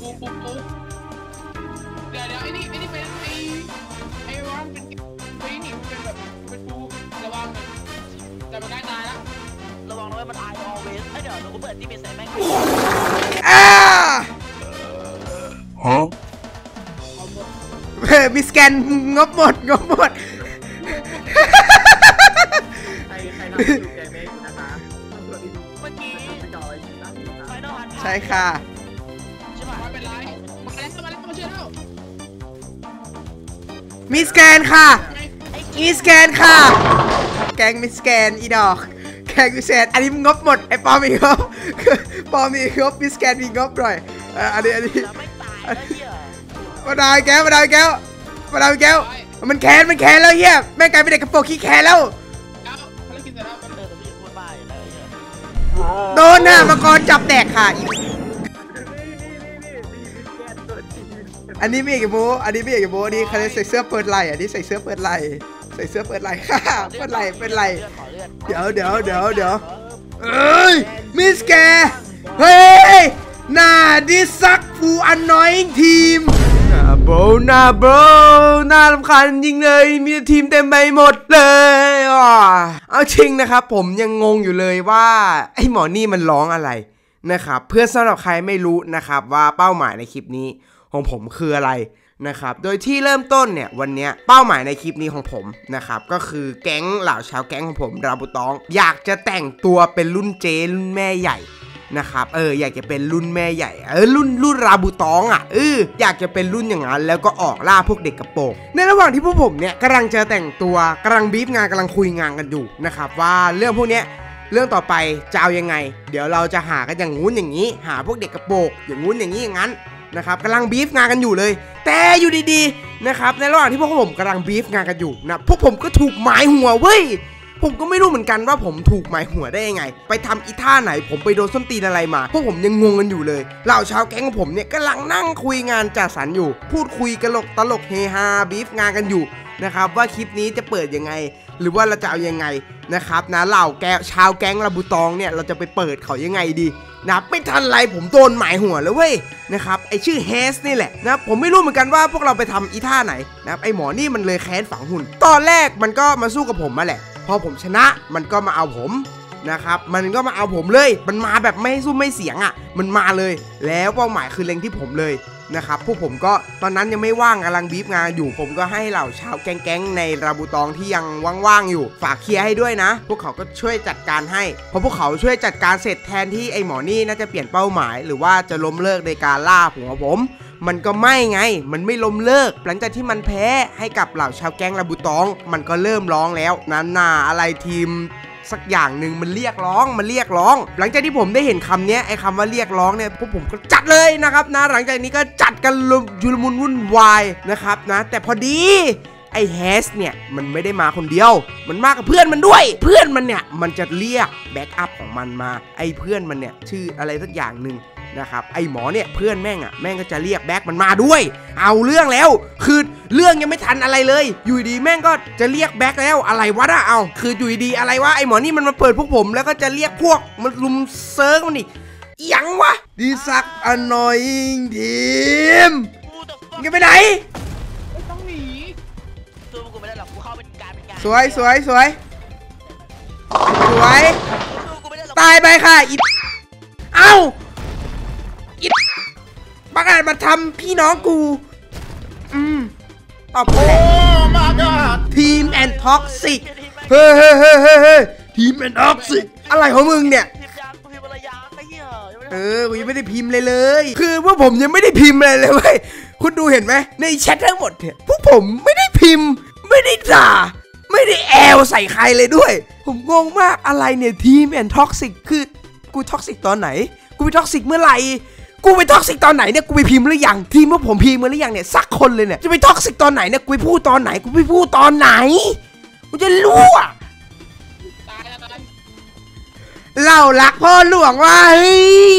ปูปูปูเดี๋ยวเดี๋ยวไอ้นี่ไอ้นี่เป็นไอ้ไอ้ร้อนเป็นไอ้นี่เป็นแบบเป็นปูระวังนะแต่มันใกล้ตายแล้วระวังนะเว้ยมันไอออเวสเอ้ยเดี๋ยวเดี๋ยวกูเปิดที่เป็นใส่แม่งอ้า Huh? เฮ้ยมีสแกนงบหมดงบหมด ใครใครทำให้ดูแกเมกนะคะเมื่อกี้ไม่จอยตั้งอยู่นอน ใช่ค่ะ มีสแกนค่ะไอ้มีสแกนค่ะ แกงมีสแกนอีดอก แกงมีสแกน อันนี้งบหมดไอ้ปอมีงบปอมีงบมีสแกนมีงบหน่อยเอออันนี้อันนี้แล้วไม่ตายแล้วเหี้ยมาดาวแก้วมาดาวแก้วมาดาวแก้วมันแค้นมันแค้นแล้วเฮียแม่งกลายเป็นเด็กกระโปรงขี้แค้นแล้วเอาภารกิจเสร็จแล้วเออแต่พี่พูดบ้าอยู่แล้วไอ้เหี้ยโดนน่ะมังกรจับแดกค่ะ อันนี้ไม่เอกโบอันนี้ไม่เอกโบนนี้เขาใส่เสื้อเปิดไหล่อันนี้ใส่เสื้อเปิดไหล่ใส่เสื้อเปิดไหล่ค่ะเปิดไหล่เปิดไหล่เดี๋ยวเดี๋ยวเดี๋ยวเดี๋ยวเอ้ยมิสแกเฮ้ยหน้าดิซักฟูอันน้อยทีมหน้าโบหน้าโบหน้ารำคาญจริงเลยมีทีมเต็มไปหมดเลยอะเอาจริงนะครับ ผมยังงงอยู่เลยว่าไอ้หมอนี่มันร้องอะไรนะครับเพื่อสำหรับใครไม่รู้นะครับว่าเป้าหมายในคลิปนี้ ของผมคืออะไรนะครับ โดยที่เริ่มต้นเนี่ยวันนี้เป้าหมายในคลิปนี้ของผมนะครับ ก็คือแก๊งเหล่าชาวแก๊งของผมราบุตอง อยากจะแต่งตัวเป็นรุ่นเจรุ่นแม่ใหญ่นะครับ เอออยากจะเป็นรุ่นแม่ใหญ่ เออรุ่นรุ่นราบุตองอะเอออยากจะเป็นรุ่นอย่างนั้น แล้วก็ออกล่าพวกเด็กกระโปรงในระหว่างที่พวกผมเนี่ยกำลังจะแต่งตัวกำลังบีฟงานกำลังคุยงานกันอยู่นะครับว่าเรื่องพวกเนี้ยเรื่องต่อไปจะเอายังไง เดี๋ยวเราจะหากันอย่างงู้นอย่างนี้ หาพวกเด็กกระโปรงอย่างงู้นอย่างนี้อย่างนั้น นะครับกำลังบีฟงานกันอยู่เลย แต่อยู่ดีๆนะครับในระหว่างที่พวกผมกำลังบีฟงานกันอยู่นะพวกผมก็ถูกหมายหัวเว้ย ผมก็ไม่รู้เหมือนกันว่าผมถูกหมายหัวได้ยังไง ไปทำอีท่าไหน ผมไปโดนส้นตีนอะไรมาพวกผมยังงงกันอยู่เลยเหล่าชาวแก๊งของผมเนี่ยกำลังนั่งคุยงานจัดสรรอยู่ พูดคุยกระลกตลกเฮฮาบีฟงานกันอยู่นะครับว่าคลิปนี้จะเปิดยังไง หรือว่าเราจะเอายังไงนะครับนะเหล่าแกชาวแก๊งระบุตองเนี่ยเราจะไปเปิดเขายังไงดีนะไม่ทันไรผมโดนหมายหัวแล้วเว้ยนะครับไอชื่อเฮสนี่แหละนะผมไม่รู้เหมือนกันว่าพวกเราไปทำอีท่าไหนนะครับไอหมอนี่มันเลยแค้นฝังหุ่น ตอนแรกมันก็มาสู้กับผมมาแหละ พอผมชนะมันก็มาเอาผมนะครับมันก็มาเอาผมเลย มันมาแบบไม่สู้ไม่เสียงอะ มันมาเลย แล้วเป้าหมายคือเล็งที่ผมเลยนะครับพวกผมก็ตอนนั้นยังไม่ว่างกำลังบีฟงานอยู่ผมก็ให้เหล่าชาวแก๊งๆในราบูตองที่ยังว่างๆอยู่ ฝากเคลียร์ให้ด้วยนะ พวกเขาก็ช่วยจัดการให้พอพวกเขาช่วยจัดการเสร็จแทนที่ไอ้หมอนี่น่าจะเปลี่ยนเป้าหมาย หรือว่าจะล้มเลิกในการล่าหัวผม มันก็ไม่ไง มันไม่ล้มเลิก หลังจากที่มันแพ้ให้กับเหล่าชาวแก๊งราบูตอง มันก็เริ่มร้องแล้วนันาอะไรทีมสักอย่างหนึ่งมันเรียกร้องมันเรียกร้อง หลังจากที่ผมได้เห็นคำนี้ไอ้คำว่าเรียกร้องเนี่ยพวกผมก็จัดเลยนะครับนะหลังจากนี้ก็จัดกันลุมยุลมุนวุ่นวายนะครับนะ แต่พอดีไอ้แฮสเนี่ยมันไม่ได้มาคนเดียว มันมากับเพื่อนมันด้วย เพื่อนมันเนี่ยมันจะเรียก backup ของมันมา ไอ้เพื่อนมันเนี่ยชื่ออะไรสักอย่างหนึ่ง นะครับไอ้หมอเนี่ยเพื่อนแม่งอะแม่งก็จะเรียก back มันมาด้วย เอาเรื่องแล้ว คือเรื่องยังไม่ทันอะไรเลย อยู่ดีแม่งก็จะเรียก back แล้วอะไรวะน่ะเอาคืออยู่ดีอะไรวะไอ้หมอนี่มันมาเปิดพวกผม แล้วก็จะเรียกพวกมันลง serv มันอีกอิหยังวะดีซักอนอยทีมกูแต่มึงจะไปไหนไม่ต้องหนีตัวกูไม่ได้หรอกกูเข้าเป็นการเป็นงานสวยสวยสวยสวยตัวกูไม่ได้หรอกตายไปค่ะอีเอ้าอี บังอาจมาทำพี่น้องกู อืมตอบกูแหละทีมแอนท็อกซิกเฮ้ยเฮ้ยเฮ้ยเฮ้ยเฮ้ยทีม and toxic อะไรของมึงเนี่ย พิมพ์ยังกูพิมพ์อะไรยังไอ้เหี้ยยังไม่ได้เออกูยังไม่ได้พิมพ์เลยเลย คือพวกผมยังไม่ได้พิมพ์อะไรเลยเว้ยคุณดูเห็นไหมในแชททั้งหมดเนี่ยพวกผมไม่ได้พิมพ์ ไม่ได้ด่า ไม่ได้ L ใส่ใครเลยด้วย ผมงงมากอะไรเนี่ยทีม and toxic คือกู toxic ตอนไหน กูไป toxic เมื่อไหร่ กูไป toxic ตอนไหนเนี่ยกูไปพิมพ์หรือยังทีมว่าผมพิมพ์มาหรือยังเนี่ยสักคนเลยเนี่ยจะไป toxic ตอนไหนเนี่ยกูไปพูดตอนไหนกูไปพูดตอนไหนกูจะรู้อะตายแล้วเล่ารักพ่อหลวงว่าเฮ้ย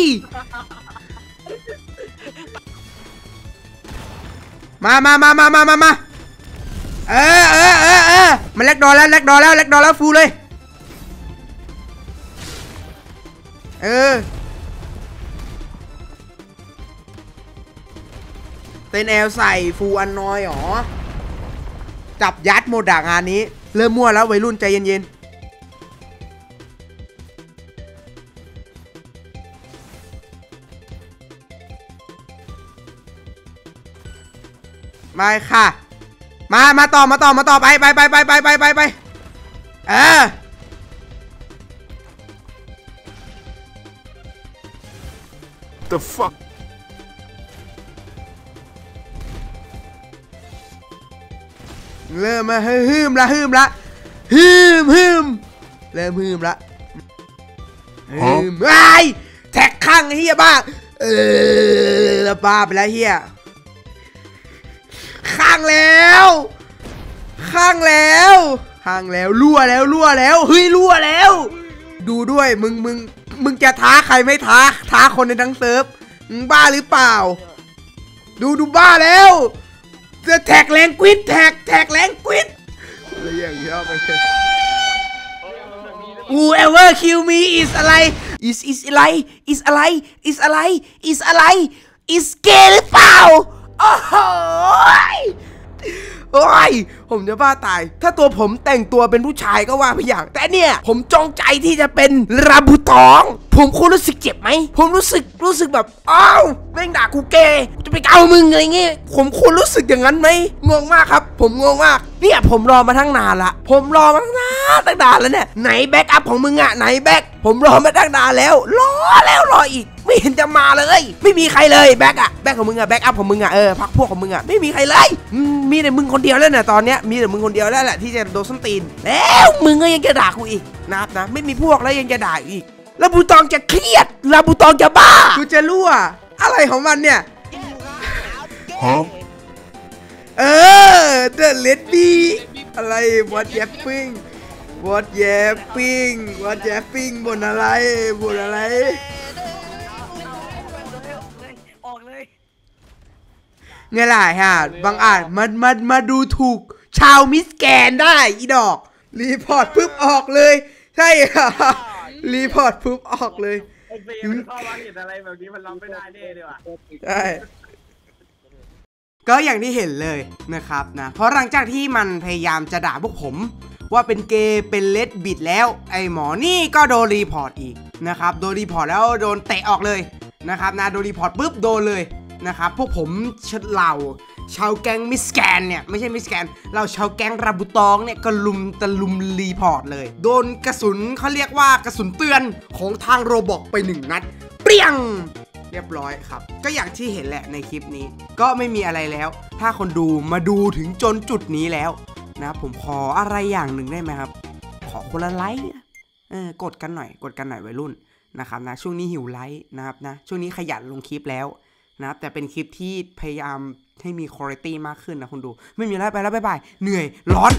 มามามามามามามาเออเออเออเออมันเล็กดอแล้วเล็กดอแล้วเล็กดอแล้วฟูเลย เออ เซนแอลใส่ฟูอันนอยหรอ จับยัดหมดดากงานนี้ เริ่มมั่วแล้ววัยรุ่นใจเย็นๆมาค่ะ มา มาต่อ มาต่อ มาต่อ ไปไปไปไปไปไปไปไปเออ The fuck? เริ่มมาฮึมละฮึมละฮึมฮึมเริ่มฮึมละฮึมไอ้แท็กข้างเฮียบ้าเออบ้าไปแล้วเฮียข้างแล้ว ข้างแล้วข้างแล้วรั่วแล้วรั่วแล้วเฮ้ยรั่วแล้ว ดูด้วยมึงมึงมึงจะท้าใครไม่ท้าท้าคนในทั้งเซิร์ฟมึงบ้าหรือเปล่า ดูดูบ้าแล้ว แท็กแรงกวิดแท็กแท็กแรงกวิดอะไรอย่างเงี้ยไปเลย Whoever kill me is อะไร is is อะไร is อะไร is อะไร is อะไร is gay หรือเปล่าโอ้โหย โอ้ยผมจะบ้าตาย ถ้าตัวผมแต่งตัวเป็นผู้ชายก็ว่าไปอย่าง แต่เนี่ย ผมจงใจที่จะเป็นราบูตอง ผมคุณรู้สึกเจ็บไหม ผมรู้สึกรู้สึกแบบอ้าวแม่งด่ากูเกย์จะไปเอามึงอะไรเงี้ยผมคุณรู้สึกอย่างนั้นไหมงงมากครับ ผมงงมากเนี่ยผมรอมาทั้งนานละ ผมรอมาตั้งนานตั้งนานแล้วเนี่ยไหน backup ของมึงอะไหน back ผมรอมาตั้งนานแล้ว รอแล้วรออีก ไม่เห็นจะมาเลย ไม่มีใครเลย back อะ back ของมึงอะ backup ของมึงอะเออพรรคพวกของมึงอะไม่มีใครเลยอืมมีแต่มึงคนเดียวแล้วเนี่ยตอนเนี้ยมีแต่มึงคนเดียวแล้วแหละที่จะโดนส้นตีนแล้วมึงก็ยังจะด่ากูอีกนะครับนะไม่มีพวกแล้วยังจะด่าอีกแล้วบูตองจะเครียดแล้วบูตองจะบ้ากูจะรั่วอะไรของมันเนี่ยฮะเออ The Let Me อะไร What yapping What yapping What yapping บนอะไรบนอะไร ไงล่ะฮะบางอาจมันมันมาดูถูกชาวมิสแกนได้อีดอก report ปุ๊บออกเลย ใช่ report ปุ๊บออกเลยไอ้เบย์มันเข้ามาเห็นอะไรแบบนี้มันรับไม่ได้แน่เลยว่ะใช่ก็อย่างที่เห็นเลยนะครับนะ เพราะหลังจากที่มันพยายามจะด่าพวกผม ว่าเป็นเกย์เป็นเลดบิดแล้ว ไอ้หมอนี่ก็โดน report อีกนะครับ โดน report แล้วโดนเตะออกเลยนะครับนะ โดน report ปุ๊บโดนเลย นะครับพวกผมเชเหล่า ชาวแก๊งมิสแกนเนี่ย ไม่ใช่มิสแกน เราชาวแก๊งราบุตองเนี่ย ก็รุมตะลุม report เลย โดนกระสุนเขาเรียกว่ากระสุนเตือนของทาง Roblox ไปหนึ่งนัด เปรี้ยงเรียบร้อยครับ ก็อย่างที่เห็นแหละในคลิปนี้ ก็ไม่มีอะไรแล้ว ถ้าคนดูมาดูถึงจนจุดนี้แล้วนะผมขออะไรอย่างหนึ่งได้ไหมครับ ขอคนละไลค์เออกดกันหน่อย กดกันหน่อยวัยรุ่นนะครับนะช่วงนี้หิวไลค์นะครับนะช่วงนี้ขยันลงคลิปแล้ว นะครับแต่เป็นคลิปที่พยายามให้มีคุณภาพมากขึ้นนะคุณดู ไม่มีอะไรไปแล้วบ๊ายบายเหนื่อยร้อน